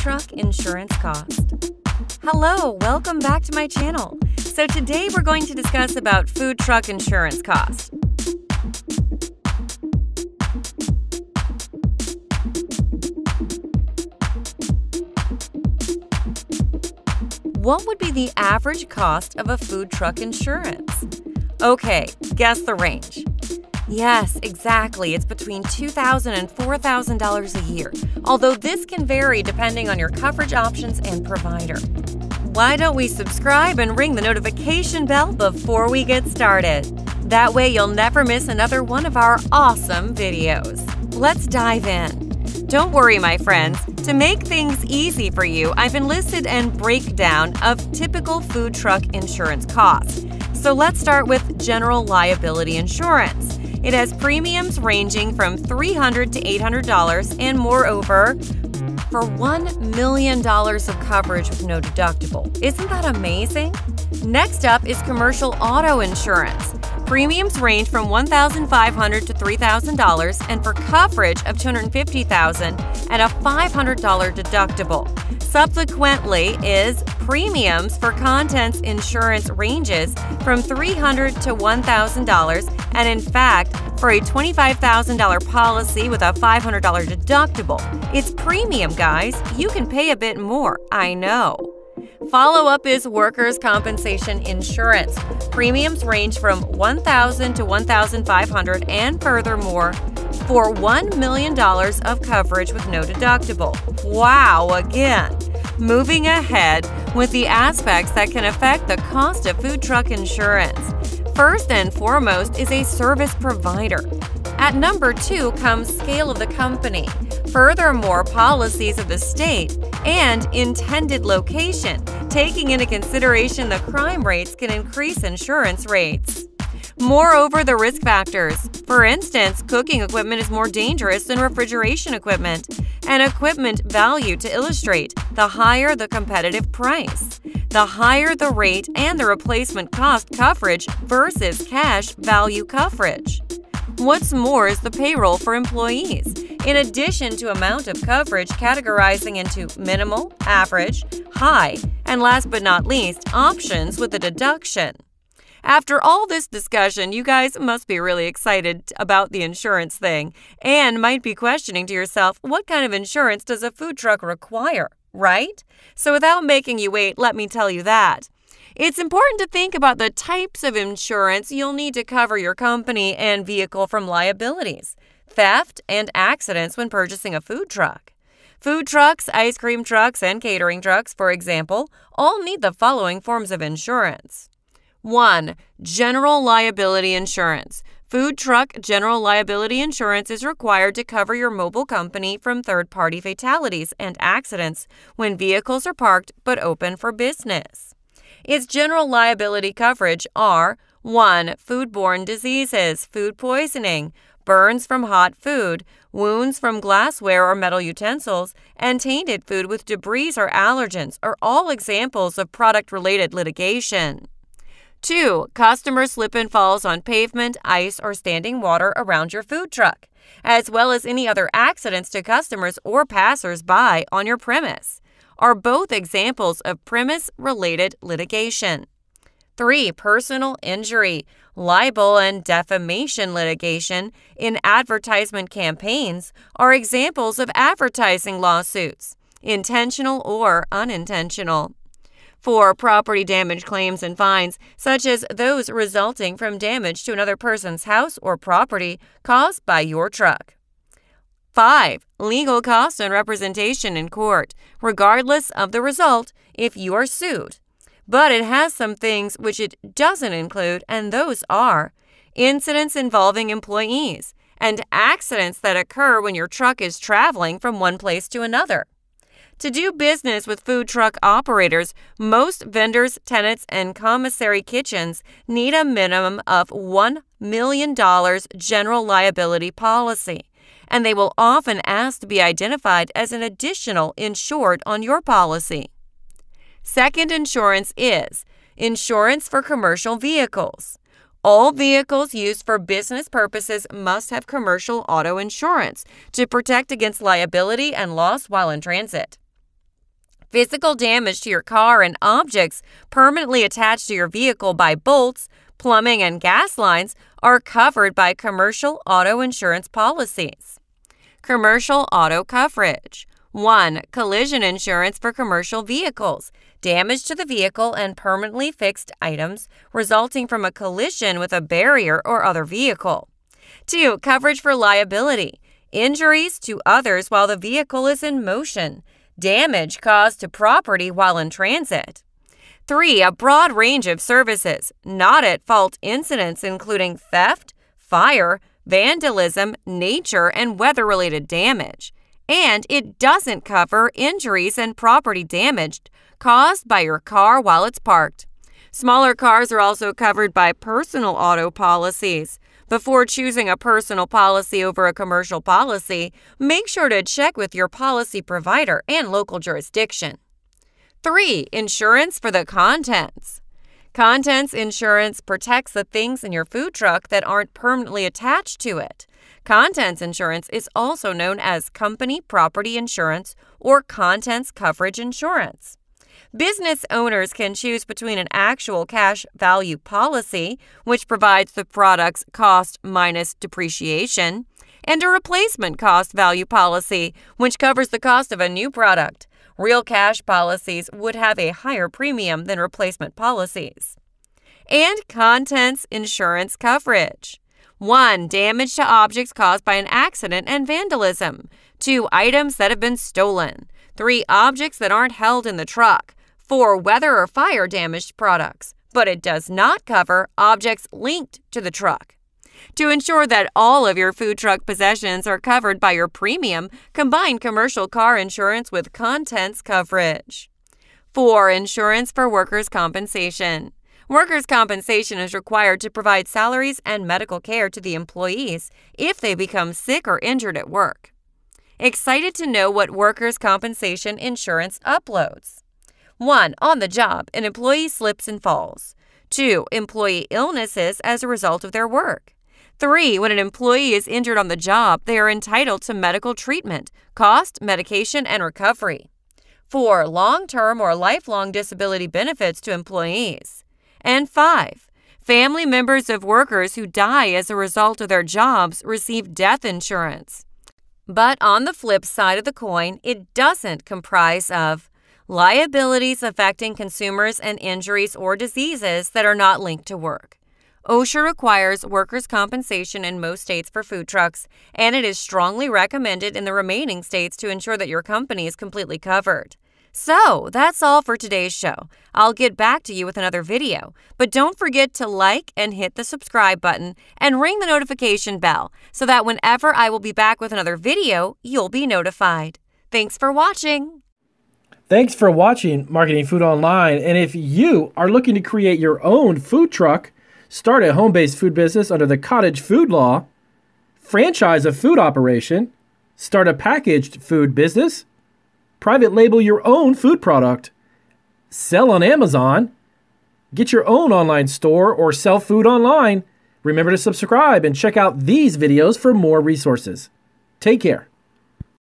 truck insurance cost. Hello, welcome back to my channel. So today we're going to discuss about food truck insurance cost. What would be the average cost of a food truck insurance? Okay, guess the range. Yes, exactly. It's between $2,000 and $4,000 a year, although this can vary depending on your coverage options and provider. Why don't we subscribe and ring the notification bell before we get started? That way you'll never miss another one of our awesome videos. Let's dive in. Don't worry, my friends. To make things easy for you, I've enlisted a breakdown of typical food truck insurance costs. So let's start with general liability insurance. It has premiums ranging from 300 to $800 and moreover, for $1 million of coverage with no deductible. Isn't that amazing? Next up is commercial auto insurance. Premiums range from 1,500 to $3,000 and for coverage of $250,000 and a $500 deductible. Subsequently is premiums for contents insurance ranges from 300 to $1,000 and in fact, for a $25,000 policy with a $500 deductible, it's premium, guys. You can pay a bit more, I know. Follow up is workers' compensation insurance. Premiums range from $1,000 to $1,500 and furthermore for $1 million of coverage with no deductible. Wow, again. Moving ahead with the aspects that can affect the cost of food truck insurance. First and foremost is a service provider. At number two comes scale of the company. Furthermore, policies of the state and intended location, taking into consideration the crime rates can increase insurance rates. Moreover, the risk factors. For instance, cooking equipment is more dangerous than refrigeration equipment, and equipment value to illustrate the higher the competitive price, the higher the rate and the replacement cost coverage versus cash value coverage. What's more is the payroll for employees, in addition to amount of coverage categorizing into minimal, average, high, and last but not least, options with a deduction. After all this discussion, you guys must be really excited about the insurance thing and might be questioning to yourself what kind of insurance does a food truck require, right? So, without making you wait, let me tell you that. It's important to think about the types of insurance you'll need to cover your company and vehicle from liabilities, theft, and accidents when purchasing a food truck. Food trucks, ice cream trucks, and catering trucks, for example, all need the following forms of insurance 1. General liability insurance. Food truck general liability insurance is required to cover your mobile company from third party fatalities and accidents when vehicles are parked but open for business. Its general liability coverage are 1. Foodborne diseases, food poisoning, burns from hot food, wounds from glassware or metal utensils, and tainted food with debris or allergens are all examples of product related litigation. 2. Customer slip and falls on pavement, ice, or standing water around your food truck, as well as any other accidents to customers or passers by on your premise are both examples of premise related litigation. 3. Personal injury, libel, and defamation litigation in advertisement campaigns are examples of advertising lawsuits, intentional or unintentional. 4. Property damage claims and fines, such as those resulting from damage to another person's house or property caused by your truck. 5. Legal costs and representation in court, regardless of the result if you are sued. But it has some things which it doesn't include, and those are incidents involving employees and accidents that occur when your truck is traveling from one place to another. To do business with food truck operators, most vendors, tenants, and commissary kitchens need a minimum of $1 million general liability policy and they will often ask to be identified as an additional insured on your policy. Second insurance is insurance for commercial vehicles. All vehicles used for business purposes must have commercial auto insurance to protect against liability and loss while in transit. Physical damage to your car and objects permanently attached to your vehicle by bolts, plumbing, and gas lines are covered by commercial auto insurance policies. Commercial auto coverage. 1. Collision insurance for commercial vehicles. Damage to the vehicle and permanently fixed items resulting from a collision with a barrier or other vehicle. 2. Coverage for liability. Injuries to others while the vehicle is in motion. Damage caused to property while in transit. 3. A broad range of services, not at fault incidents including theft, fire, vandalism, nature, and weather related damage. And it doesn't cover injuries and property damaged caused by your car while it's parked. Smaller cars are also covered by personal auto policies. Before choosing a personal policy over a commercial policy, make sure to check with your policy provider and local jurisdiction. 3. Insurance for the contents. Contents insurance protects the things in your food truck that aren't permanently attached to it. Contents insurance is also known as company property insurance or contents coverage insurance. Business owners can choose between an actual cash value policy, which provides the product's cost minus depreciation, and a replacement cost value policy, which covers the cost of a new product. Real cash policies would have a higher premium than replacement policies. And contents insurance coverage. 1. Damage to objects caused by an accident and vandalism. 2. Items that have been stolen. 3. Objects that aren't held in the truck for weather or fire damaged products, but it does not cover objects linked to the truck. To ensure that all of your food truck possessions are covered by your premium, combine commercial car insurance with contents coverage. 4. Insurance for workers' compensation. Workers' compensation is required to provide salaries and medical care to the employees if they become sick or injured at work. Excited to know what workers' compensation insurance uploads. 1. On the job, an employee slips and falls. 2. Employee illnesses as a result of their work. 3. When an employee is injured on the job, they are entitled to medical treatment, cost, medication, and recovery. 4. Long term or lifelong disability benefits to employees. And 5. Family members of workers who die as a result of their jobs receive death insurance. But on the flip side of the coin, it doesn't comprise of liabilities affecting consumers and injuries or diseases that are not linked to work. OSHA requires workers' compensation in most states for food trucks, and it is strongly recommended in the remaining states to ensure that your company is completely covered. So, that's all for today's show. I'll get back to you with another video, but don't forget to like and hit the subscribe button and ring the notification bell so that whenever I will be back with another video, you'll be notified. Thanks for watching. Thanks for watching Marketing Food Online. And if you are looking to create your own food truck, start a home based food business under the cottage food law, franchise a food operation, start a packaged food business, private label your own food product, sell on Amazon, get your own online store, or sell food online, remember to subscribe and check out these videos for more resources. Take care.